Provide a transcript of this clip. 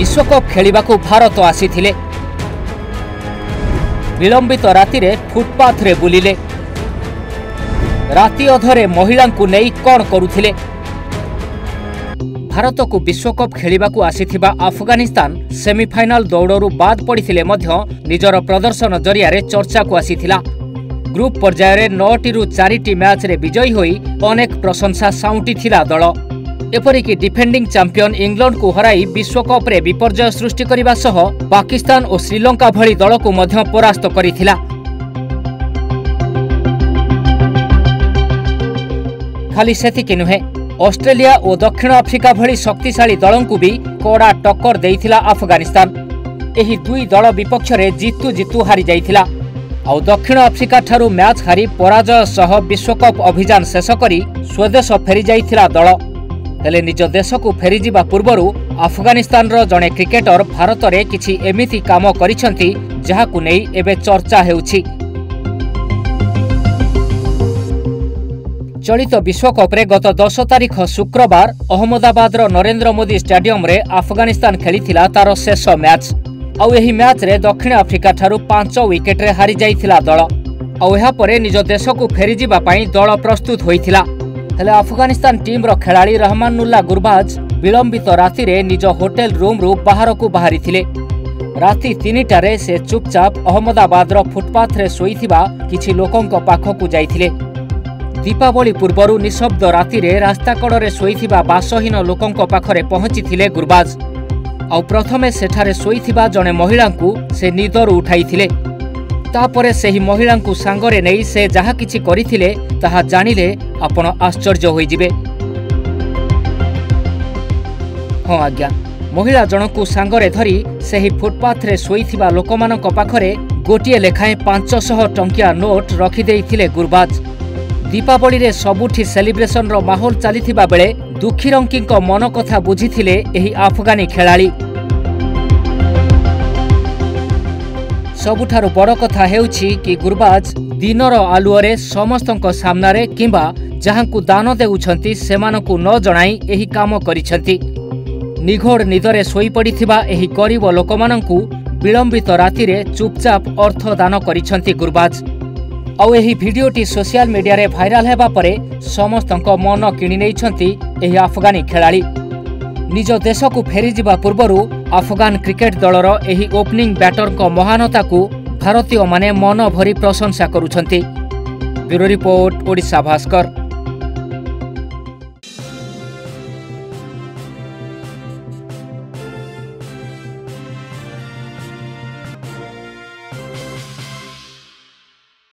ବିଶ୍ୱକପ୍ ଖେଳିବାକୁ ଭାରତ ଆସିଥିଲେ। ବିଳମ୍ବିତ ରାତିରେ ଫୁଟପାଥରେ ବୁଲିଲେ। ରାତି ଅଧରେ ମହିଳାଙ୍କୁ ନେଇ କ'ଣ କରୁଥିଲେ? ଭାରତକୁ ବିଶ୍ୱକପ୍ ଖେଳିବାକୁ ଆସିଥିବା ଆଫଗାନିସ୍ତାନ ସେମିଫାଇନାଲ ଦୌଡ଼ରୁ ବାଦ୍ ପଡ଼ିଥିଲେ ମଧ୍ୟ ନିଜର ପ୍ରଦର୍ଶନ ଜରିଆରେ ଚର୍ଚ୍ଚାକୁ ଆସିଥିଲା। ଗ୍ରୁପ୍ ପର୍ଯ୍ୟାୟରେ ନଅଟିରୁ ଚାରିଟି ମ୍ୟାଚ୍ରେ ବିଜୟୀ ହୋଇ ଅନେକ ପ୍ରଶଂସା ସାଉଁଟିଥିଲା ଦଳ। ଏପରିକି ଡିଫେଣ୍ଡିଂ ଚାମ୍ପିୟନ ଇଂଲଣ୍ଡକୁ ହରାଇ ବିଶ୍ୱକପ୍ରେ ବିପର୍ଯ୍ୟୟ ସୃଷ୍ଟି କରିବା ସହ ପାକିସ୍ତାନ ଓ ଶ୍ରୀଲଙ୍କା ଭଳି ଦଳକୁ ମଧ୍ୟ ପରାସ୍ତ କରିଥିଲା। ଖାଲି ସେତିକି ନୁହେଁ ଅଷ୍ଟ୍ରେଲିଆ ଓ ଦକ୍ଷିଣ ଆଫ୍ରିକା ଭଳି ଶକ୍ତିଶାଳୀ ଦଳଙ୍କୁ ବି କଡ଼ା ଟକ୍କର ଦେଇଥିଲା ଆଫଗାନିସ୍ତାନ। ଏହି ଦୁଇ ଦଳ ବିପକ୍ଷରେ ଜିତୁ ଜିତୁ ହାରିଯାଇଥିଲା ଆଉ ଦକ୍ଷିଣ ଆଫ୍ରିକାଠାରୁ ମ୍ୟାଚ୍ ହାରି ପରାଜୟ ସହ ବିଶ୍ୱକପ୍ ଅଭିଯାନ ଶେଷ କରି ସ୍ୱଦେଶ ଫେରିଯାଇଥିଲା ଦଳ। ହେଲେ ନିଜ ଦେଶକୁ ଫେରିଯିବା ପୂର୍ବରୁ ଆଫଗାନିସ୍ତାନର ଜଣେ କ୍ରିକେଟର ଭାରତରେ କିଛି ଏମିତି କାମ କରିଛନ୍ତି ଯାହାକୁ ନେଇ ଏବେ ଚର୍ଚ୍ଚା ହେଉଛି। ଚଳିତ ବିଶ୍ୱକପ୍ରେ ଗତ ଦଶ ତାରିଖ ଶୁକ୍ରବାର ଅହମ୍ମଦାବାଦର ନରେନ୍ଦ୍ର ମୋଦି ଷ୍ଟାଡିୟମରେ ଆଫଗାନିସ୍ତାନ ଖେଳିଥିଲା ତାର ଶେଷ ମ୍ୟାଚ୍। ଆଉ ଏହି ମ୍ୟାଚ୍ରେ ଦକ୍ଷିଣ ଆଫ୍ରିକାଠାରୁ ପାଞ୍ଚ ୱିକେଟ୍ରେ ହାରିଯାଇଥିଲା ଦଳ। ଆଉ ଏହାପରେ ନିଜ ଦେଶକୁ ଫେରିଯିବା ପାଇଁ ଦଳ ପ୍ରସ୍ତୁତ ହୋଇଥିଲା। ହେଲେ ଆଫଗାନିସ୍ତାନ ଟିମ୍ର ଖେଳାଳି ରହମାନୁଲ୍ଲା ଗୁର୍ବାଜ ବିଳମ୍ବିତ ରାତିରେ ନିଜ ହୋଟେଲ ରୁମ୍ରୁ ବାହାରକୁ ବାହାରିଥିଲେ ରାତି ତିନିଟାରେ ସେ ଚୁପଚାପ ଅହମ୍ମଦାବାଦର ଫୁଟପାଥରେ ଶୋଇଥିବା କିଛି ଲୋକଙ୍କ ପାଖକୁ ଯାଇଥିଲେ ଦୀପାବଳି ପୂର୍ବରୁ ନିଶବ୍ଦ ରାତିରେ ରାସ୍ତାକଡ଼ରେ ଶୋଇଥିବା ବାସହୀନ ଲୋକଙ୍କ ପାଖରେ ପହଞ୍ଚିଥିଲେ ଗୁର୍ବାଜ ଆଉ ପ୍ରଥମେ ସେଠାରେ ଶୋଇଥିବା ଜଣେ ମହିଳାଙ୍କୁ ସେ ନିଦରୁ ଉଠାଇଥିଲେ ତାପରେ ସେହି ମହିଳାଙ୍କୁ ସାଙ୍ଗରେ ନେଇ ସେ ଯାହା କିଛି କରିଥିଲେ ତାହା ଜାଣିଲେ ଆପଣ ଆଶ୍ଚର୍ଯ୍ୟ ହୋଇଯିବେ ହଁ ଆଜ୍ଞା ମହିଳା ଜଣକୁ ସାଙ୍ଗରେ ଧରି ସେହି ଫୁଟପାଥରେ ଶୋଇଥିବା ଲୋକମାନଙ୍କ ପାଖରେ ଗୋଟିଏ ଲେଖାଏଁ ପାଞ୍ଚଶହ ଟଙ୍କିଆ ନୋଟ୍ ରଖିଦେଇଥିଲେ ଗୁରବାଜ। ଦୀପାବଳିରେ ସବୁଠି ସେଲିବ୍ରେସନର ମାହୋଲ ଚାଲିଥିବା ବେଳେ ଦୁଃଖୀରଙ୍କିଙ୍କ ମନ କଥା ବୁଝିଥିଲେ ଏହି ଆଫଗାନୀ ଖେଳାଳି। ସବୁଠାରୁ ବଡ଼ କଥା ହେଉଛି କି ଗୁରବାଜ ଦିନର ଆଲୁଅରେ ସମସ୍ତଙ୍କ ସାମ୍ନାରେ କିମ୍ବା ଯାହାଙ୍କୁ ଦାନ ଦେଉଛନ୍ତି ସେମାନଙ୍କୁ ନ ଜଣାଇ ଏହି କାମ କରିଛନ୍ତି। ନିଘୋଡ଼ ନିଦରେ ଶୋଇପଡ଼ିଥିବା ଏହି ଗରିବ ଲୋକମାନଙ୍କୁ ବିଳମ୍ବିତ ରାତିରେ ଚୁପଚାପ ଅର୍ଥ ଦାନ କରିଛନ୍ତି ଗୁରବାଜ। ଆଉ ଏହି ଭିଡିଓଟି ସୋସିଆଲ ମିଡିଆରେ ଭାଇରାଲ ହେବା ପରେ ସମସ୍ତଙ୍କ ମନ କିଣି ନେଇଛନ୍ତି ଏହି ଆଫଗାନୀ ଖେଳାଳି। ନିଜ ଦେଶକୁ ଫେରିଯିବା ପୂର୍ବରୁ ଆଫଗାନ କ୍ରିକେଟ ଦଳର ଏହି ଓପନିଂ ବ୍ୟାଟରଙ୍କ ମହାନତାକୁ ଭାରତୀୟମାନେ ମନ ଭରି ପ୍ରଶଂସା କରୁଛନ୍ତି। Bureau report Odisha Bhaskar.